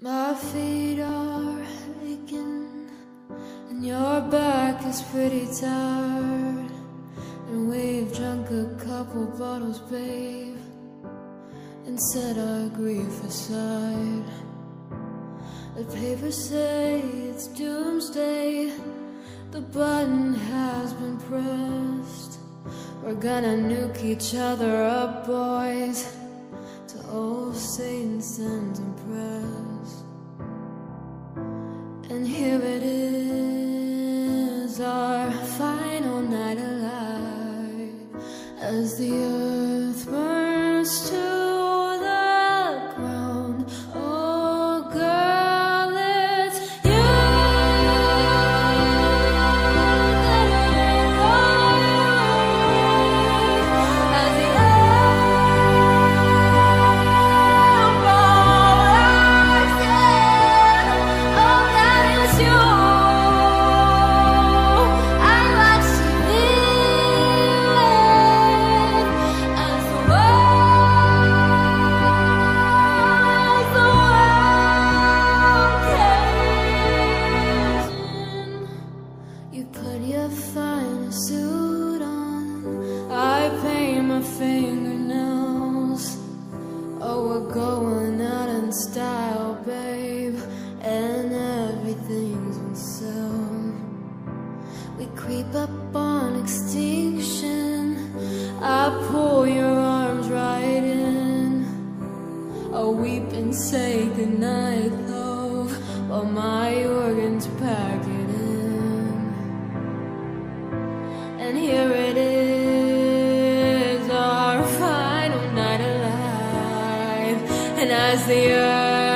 My feet are aching, and your back is pretty tired. And we've drunk a couple bottles, babe, and set our grief aside. The papers say it's doomsday, the button has been pressed. We're gonna nuke each other up, boys, to old Satan sends and as the earth burns to your finest suit on. I paint my fingernails. Oh, we're going out in style, babe, and everything's on sale. We creep up on extinction. I pull your arms right in. I weep and say goodnight, love, while my organs and as the earth